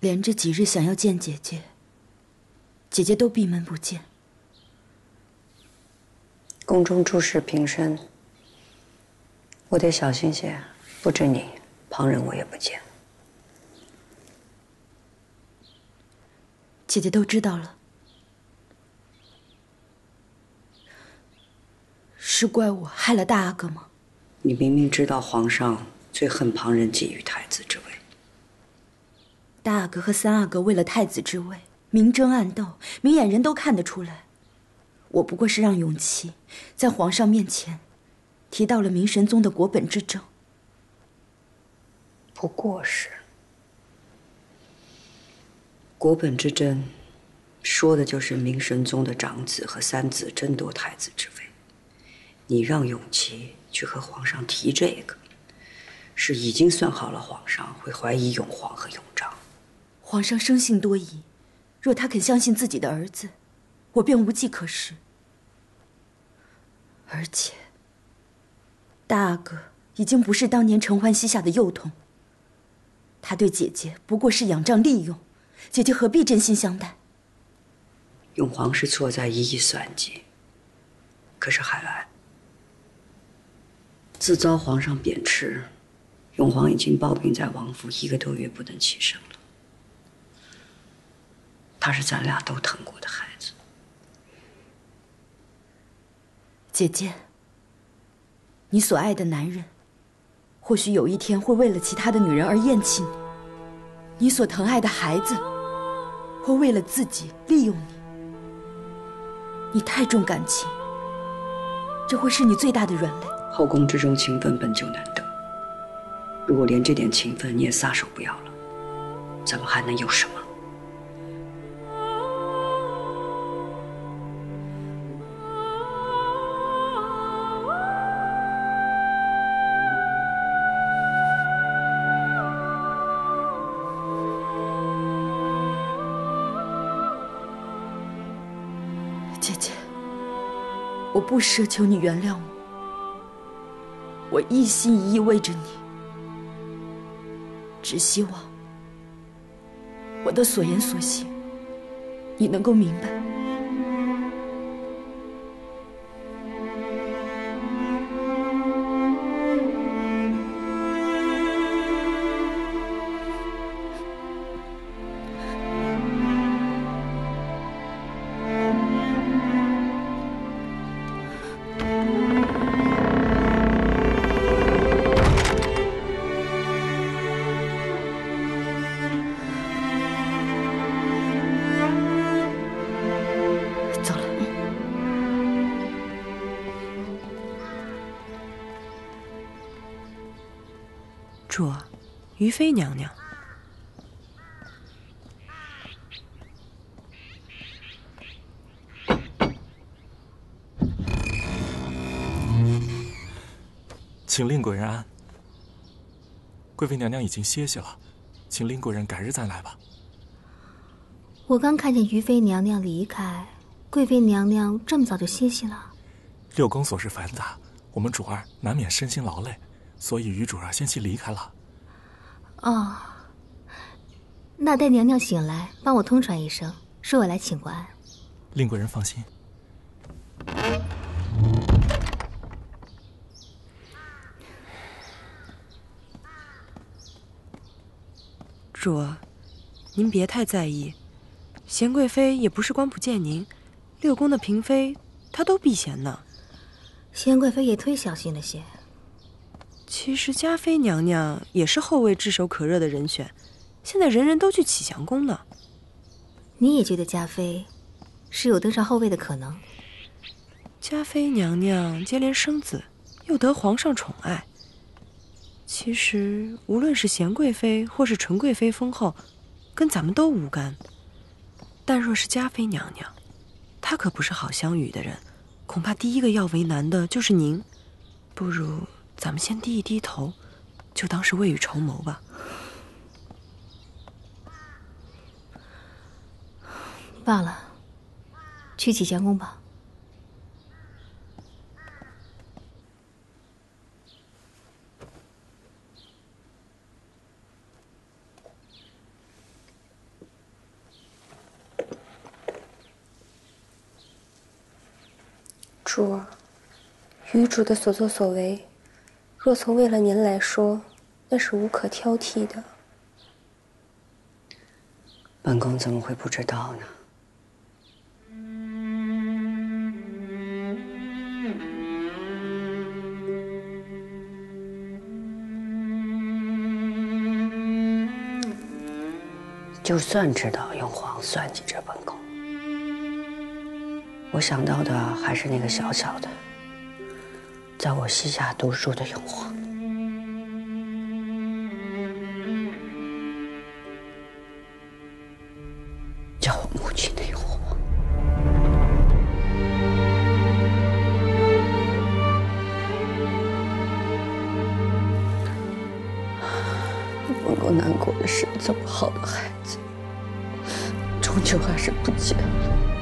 连着几日想要见姐姐，姐姐都闭门不见。宫中诸事平身，我得小心些。不止你，旁人我也不见。姐姐都知道了，是怪我害了大阿哥吗？你明明知道皇上最恨旁人觊觎太子之位。大阿哥和三阿哥为了太子之位，明争暗斗，明眼人都看得出来。我不过是让永琪在皇上面前提到了明神宗的国本之争。不过是。国本之争，说的就是明神宗的长子和三子争夺太子之位。你让永琪去和皇上提这个，是已经算好了皇上会怀疑永皇和永璋。皇上生性多疑，若他肯相信自己的儿子，我便无计可施。而且，大阿哥已经不是当年承欢膝下的幼童，他对姐姐不过是仰仗利用。姐姐何必真心相待？永皇是错在一意算计，可是海兰自遭皇上贬斥，永皇已经抱病在王府一个多月，不能起身了。他是咱俩都疼过的孩子，姐姐，你所爱的男人，或许有一天会为了其他的女人而厌弃你；你所疼爱的孩子。会为了自己利用你，你太重感情，这会是你最大的软肋。后宫之中情分本就难得，如果连这点情分你也撒手不要了，咱们还能有什么？我不奢求你原谅我，我一心一意为着你，只希望我的所言所行，你能够明白。主，于妃娘娘，请令贵人安。贵妃娘娘已经歇息了，请令贵人改日再来吧。我刚看见于妃娘娘离开，贵妃娘娘这么早就歇息了。六宫琐事繁杂，我们主儿难免身心劳累。所以，余主儿先去离开了。哦，那待娘娘醒来，帮我通传一声，说我来请过安。令贵人放心。主，您别太在意，贤贵妃也不是光不见您，六宫的嫔妃她都避嫌呢。贤贵妃也忒小心了些。其实嘉妃娘娘也是后位炙手可热的人选，现在人人都去启祥宫呢。你也觉得嘉妃是有登上后位的可能？嘉妃娘娘接连生子，又得皇上宠爱。其实无论是贤贵妃或是纯贵妃封后，跟咱们都无干。但若是嘉妃娘娘，她可不是好相与的人，恐怕第一个要为难的就是您。不如。咱们先低一低头，就当是未雨绸缪吧。罢了，去启贤宫吧。主，愚主的所作所为。若从为了您来说，那是无可挑剔的。本宫怎么会不知道呢？就算知道用皇算计着本宫，我想到的还是那个小小的，在我膝下读书的永皇。叫我母亲的永皇。本宫难过的是，这么好的孩子，终究还是不见了。